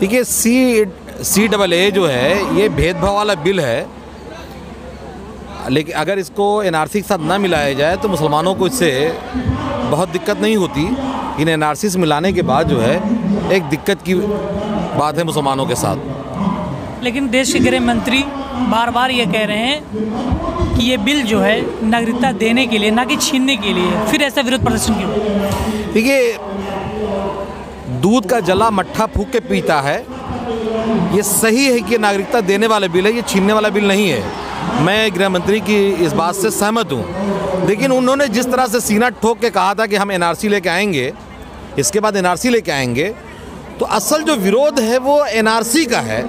देखिए सी सी डबल ए जो है ये भेदभाव वाला बिल है। लेकिन अगर इसको एनआरसी के साथ ना मिलाया जाए तो मुसलमानों को इससे बहुत दिक्कत नहीं होती। इन एनआरसी से मिलाने के बाद जो है एक दिक्कत की बात है मुसलमानों के साथ। लेकिन देश के गृह मंत्री बार बार ये कह रहे हैं कि ये बिल जो है नागरिकता देने के लिए ना कि छीनने के लिए फिर ऐसा विरोध प्रदर्शन क्यों? देखिए दूध का जला मट्ठा फूक के पीता है। ये सही है कि नागरिकता देने वाला बिल है, ये छीनने वाला बिल नहीं है। मैं गृह मंत्री की इस बात से सहमत हूँ। लेकिन उन्होंने जिस तरह से सीना ठोक के कहा था कि हम एनआरसी लेके आएँगे, इसके बाद एनआरसी लेके आएँगे तो असल जो विरोध है वो एनआरसी का है।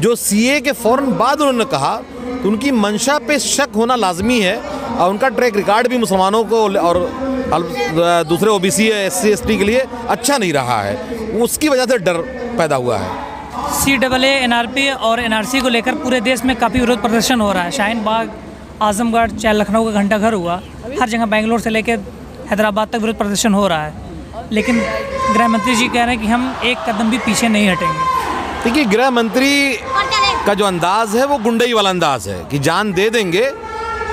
जो सीए के फ़ौरन बाद उन्होंने कहा तो उनकी मंशा पे शक होना लाजमी है और उनका ट्रैक रिकॉर्ड भी मुसलमानों को और दूसरे ओबीसी एस सी एस टी के लिए अच्छा नहीं रहा है। उसकी वजह से डर पैदा हुआ है। C double A N R P और एन आर सी को लेकर पूरे देश में काफ़ी विरोध प्रदर्शन हो रहा है। शाहीन बाग आजमगढ़ चाहे लखनऊ का घंटा घर हुआ। हर जगह बेंगलोर से लेकर हैदराबाद तक विरोध प्रदर्शन हो रहा है। लेकिन गृह मंत्री जी कह रहे हैं कि हम एक कदम भी पीछे नहीं हटेंगे। देखिए गृह मंत्री का जो अंदाज है वो गुंडई वाला अंदाज है कि जान दे देंगे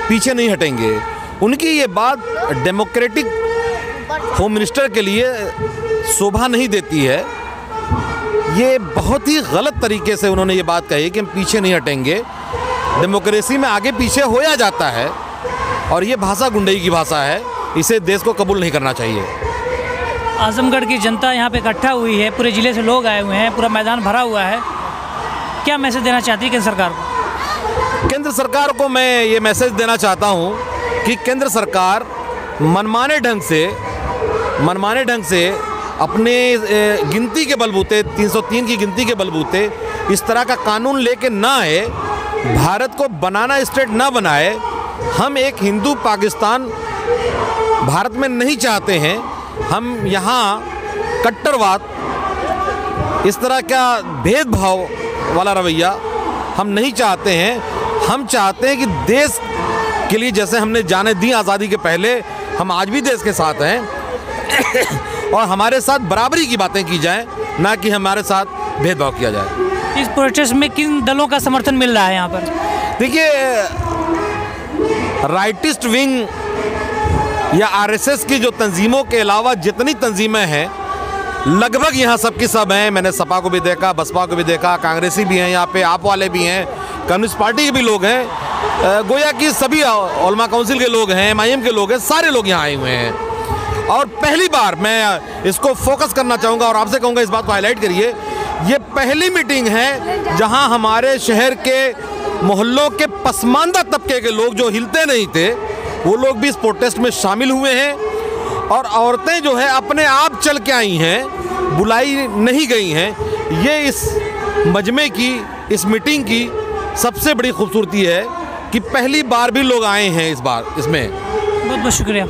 पीछे नहीं हटेंगे। उनकी ये बात डेमोक्रेटिक होम मिनिस्टर के लिए शोभा नहीं देती है। ये बहुत ही गलत तरीके से उन्होंने ये बात कही कि हम पीछे नहीं हटेंगे। डेमोक्रेसी में आगे पीछे होया जाता है और ये भाषा गुंडई की भाषा है। इसे देश को कबूल नहीं करना चाहिए। आजमगढ़ की जनता यहाँ पे इकट्ठा हुई है पूरे ज़िले से लोग आए हुए हैं पूरा मैदान भरा हुआ है। क्या मैसेज देना चाहती है केंद्र सरकार को? केंद्र सरकार को मैं ये मैसेज देना चाहता हूँ कि केंद्र सरकार मनमाने ढंग से, मनमाने ढंग से अपने गिनती के बलबूते 303 की गिनती के बलबूते इस तरह का कानून लेके ना आए, भारत को बनाना स्टेट ना बनाए, हम एक हिंदू पाकिस्तान भारत में नहीं चाहते हैं, हम यहाँ कट्टरवाद, इस तरह का भेदभाव वाला रवैया हम नहीं चाहते हैं। हम चाहते हैं कि देश के लिए जैसे हमने जाने दी आज़ादी के पहले हम आज भी देश के साथ हैं। और हमारे साथ बराबरी की बातें की जाएँ ना कि हमारे साथ भेदभाव किया जाए। इस प्रोटेस्ट में किन दलों का समर्थन मिल रहा है यहाँ पर? देखिए राइटिस्ट विंग या आरएसएस की जो तंजीमों के अलावा जितनी तंजीमें हैं लगभग यहाँ सबकी सब हैं। मैंने सपा को भी देखा बसपा को भी देखा कांग्रेसी भी हैं यहाँ पे आप वाले भी हैं कम्युनिस्ट पार्टी के भी लोग हैं। गोया कि सभी ओलमा काउंसिल के लोग हैं, एम के लोग हैं, सारे लोग यहाँ आए हुए हैं। और पहली बार मैं इसको फोकस करना चाहूँगा और आपसे कहूँगा इस बात को हाईलाइट करिए, ये पहली मीटिंग है जहाँ हमारे शहर के मोहल्लों के पसमानदा तबके के लोग जो हिलते नहीं थे, वो लोग भी इस प्रोटेस्ट में शामिल हुए हैं और औरतें जो है अपने आप चल के आई हैं, बुलाई नहीं गई हैं। ये इस मजमे की, इस मीटिंग की सबसे बड़ी खूबसूरती है। कि पहली बार भी लोग आए हैं इस बार इसमें। बहुत बहुत शुक्रिया।